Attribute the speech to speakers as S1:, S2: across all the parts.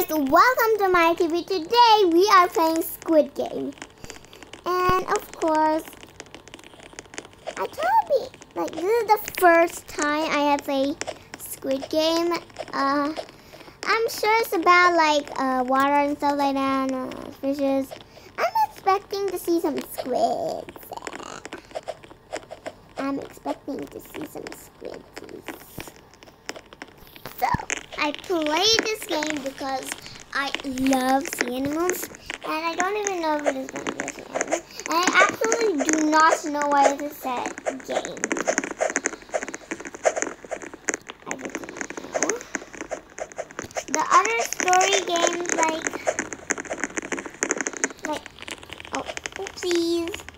S1: guys, welcome to my TV. Today we are playing Squid Game. And of course, I try to be, like, this is the first time I have played Squid Game. Uh, I'm sure it's about, like, uh, water and stuff like that, and, uh, fishes. I'm expecting to see some squids. I'm expecting to see some squids. I play this game because I love sea animals. And I don't even know if it is going to be a sea animal. And I absolutely do not know why it is said game. I just know. The other story games like like oh. Oopsies,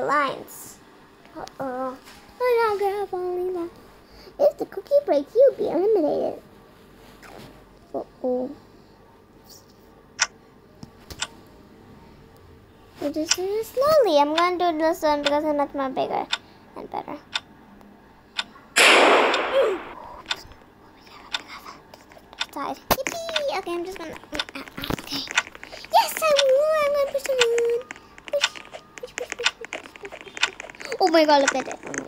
S1: the lines. Uh-oh. I don't that. If the cookie breaks, you'll be eliminated. Uh-oh. We'll just do slowly. I'm going to do this one because I'm not my bigger. Oh my god, look at it.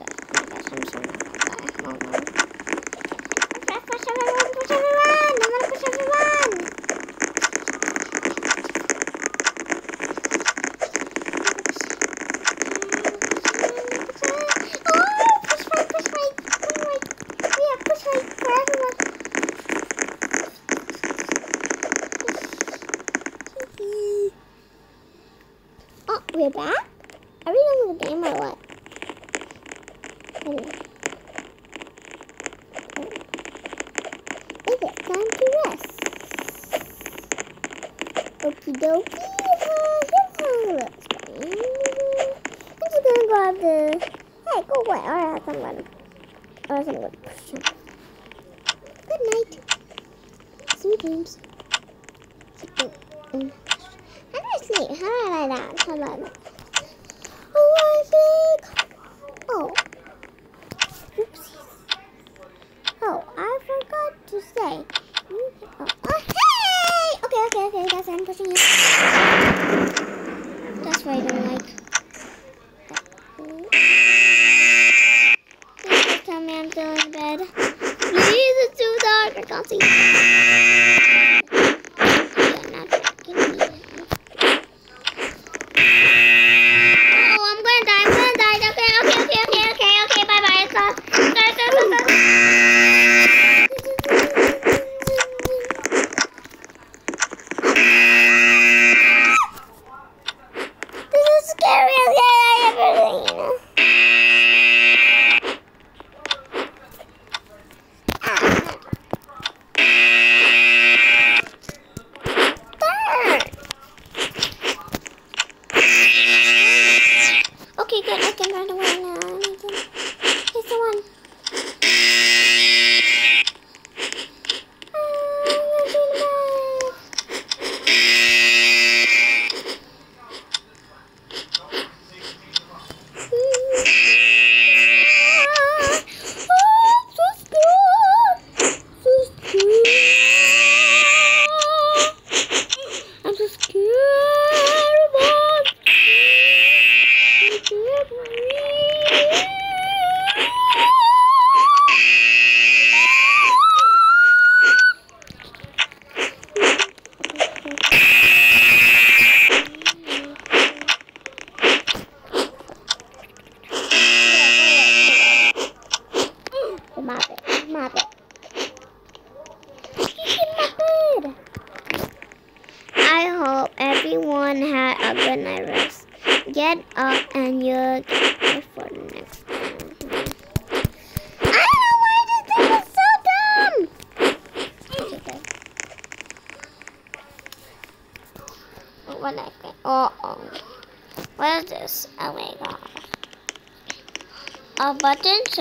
S1: Okie dokie. Funny. I'm just gonna grab the. Hey, go away. Alright, I'm gonna. I was gonna go push him. Good night. Sweet dreams. Sweet dreams. I'm gonna sleep. How about that? How about that? Please, it's too dark. I can't see. Okay, good. I can away.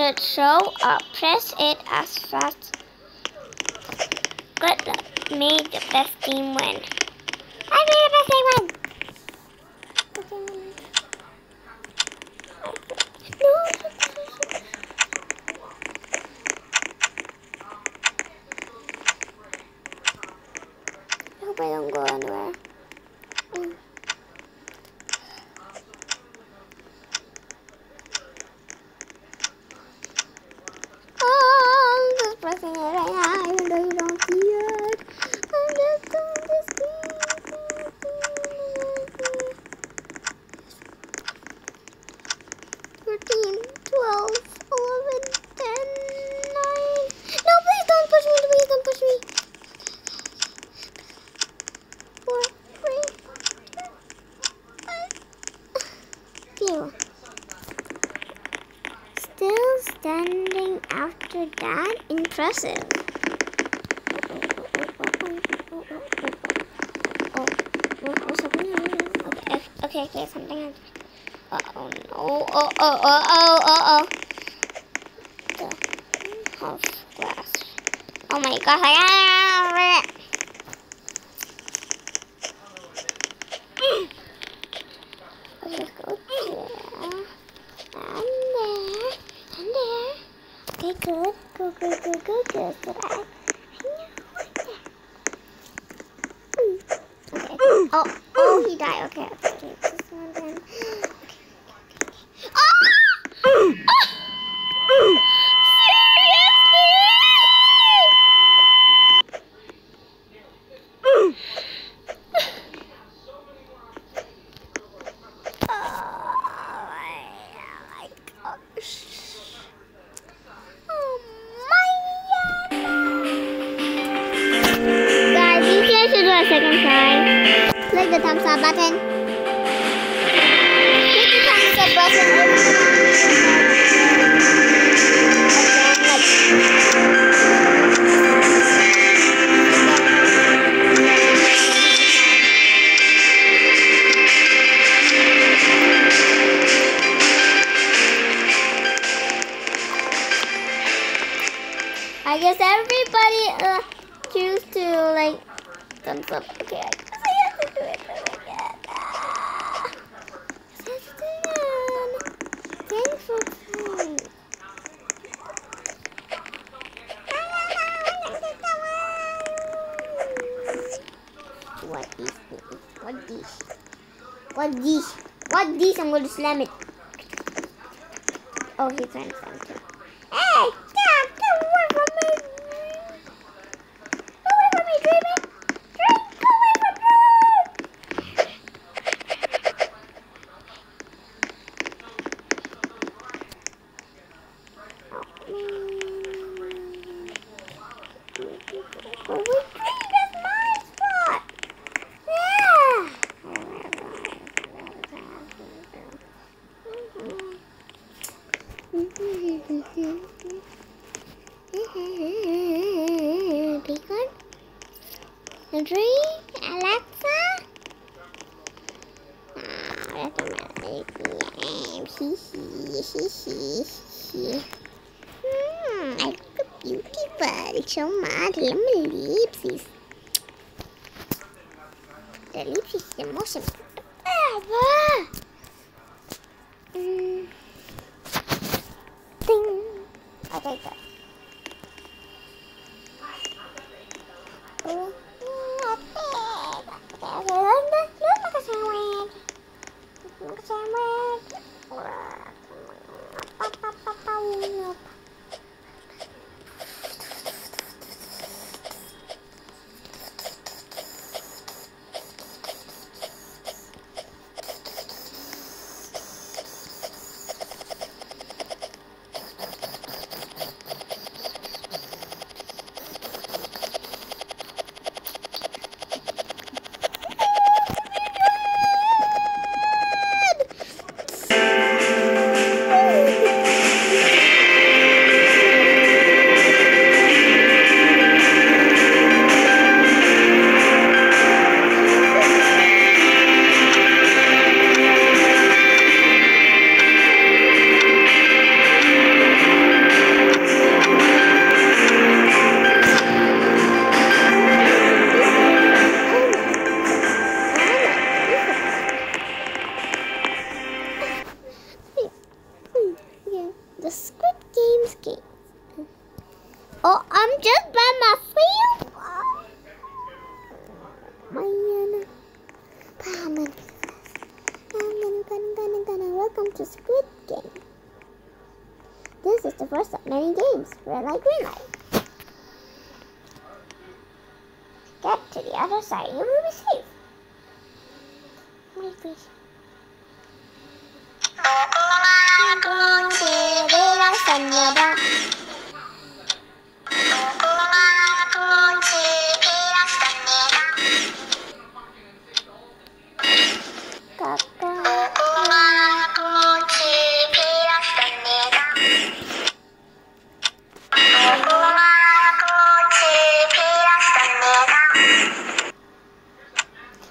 S1: should show up. Uh, press it as fast. Good luck. Make the best team win. I made the best team win! impressive. Okay, okay, something. Uh oh no! Oh oh oh oh oh oh! The half glass. Oh my gosh! go, go, go, go, go, try. Click the thumbs up button. Click the thumbs up button What this? What this? I'm going to slam it. Oh, he's trying to slam it too. Hey! Stop! Get away from me! Get away from me, Dreamy! Dream, get away from me! Oh, wait, Dream, that's my spot! Yeah! Bacon? Audrey? Alexa? Ah, Hmm, I look beautiful. So much. Let me lips. The lips is the most important ever. Ding. I take that. Oh, to Squid Game. This is the first of many games. Red light, green light. Get to the other side. You will be safe. Please.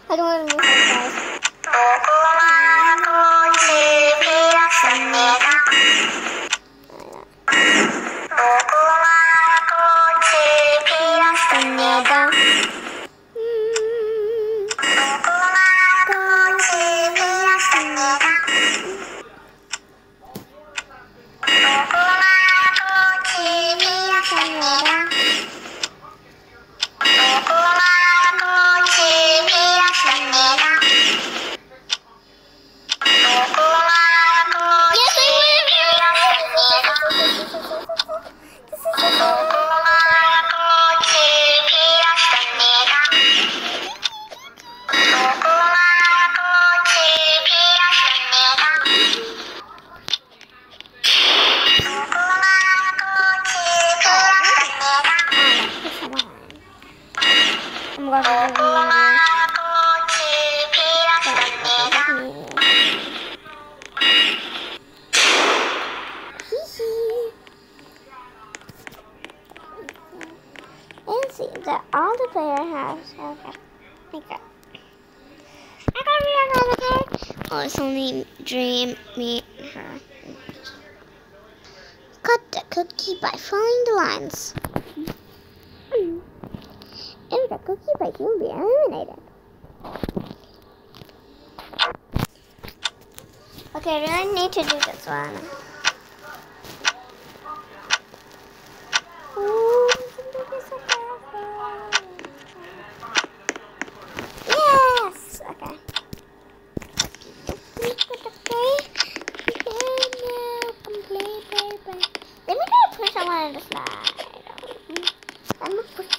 S1: I don't want to move my guys. It's only Dream, me, her. Cut the cookie by following the lines. If the cookie breaks, you'll be eliminated. Okay, I really need to do this one. Ooh, so yes! Okay. Let me try to push someone on the slide. I'm gonna push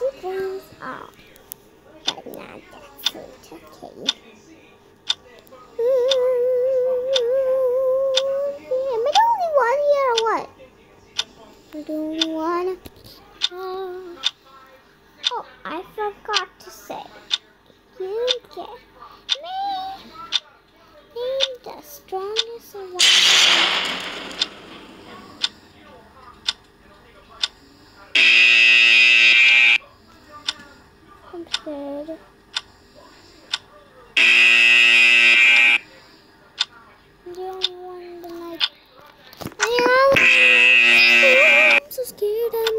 S1: night, sweet dreams. Oh, but not that okay. The only one that like. I am so scared I'm.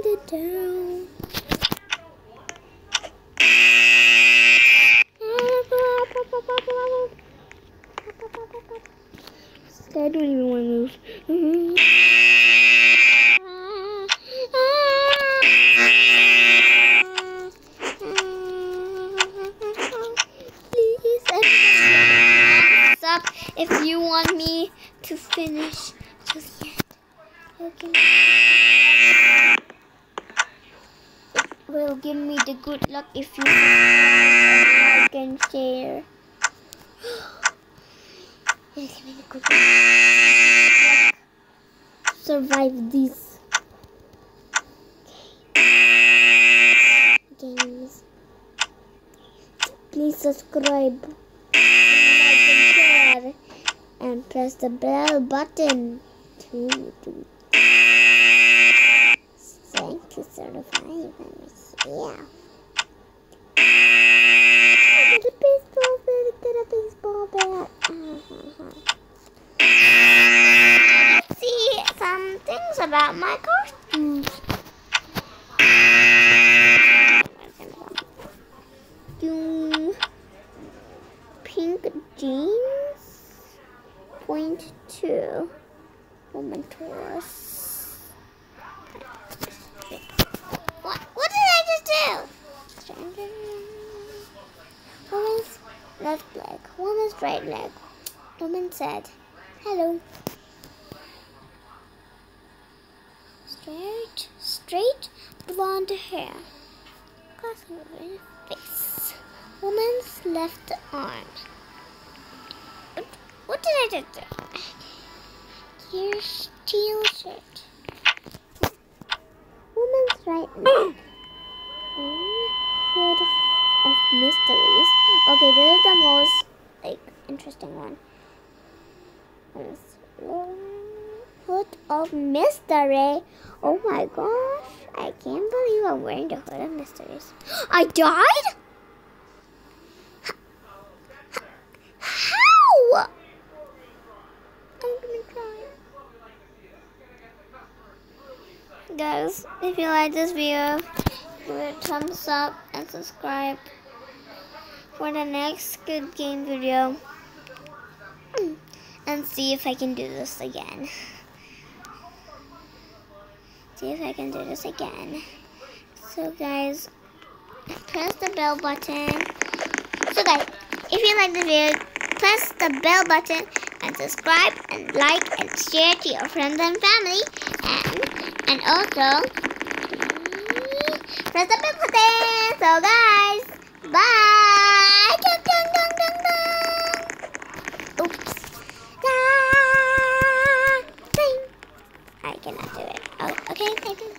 S1: I don't even want to move. Mm-hmm. Finish. It will give me the good luck if you like and share. Survive these games. Please subscribe, like and share, and press the bell button to do. Thank you, surviving. Yeah. Get a baseball bat. Get a baseball bat. See some things about my costumes. Taurus. What? What did I just do? Woman's left leg. Woman's right leg. Woman said, "Hello." Here, steel shirt. Woman's right leg. Hood of mysteries. Okay, this is the most like interesting one. Hood of mystery. Oh my gosh! I can't believe I'm wearing the hood of mysteries. I died. How? I'm gonna cry. Guys, if you like this video, give it a thumbs up and subscribe. for the next Squid Game video and see if I can do this again. See if I can do this again. So guys, press the bell button. So guys, if you like the video, press the bell button and subscribe and like and share to your friends and family and also press the button. So guys, bye. Dun, dun, dun, dun, dun. Oops. Da. I cannot do it. Oh, okay.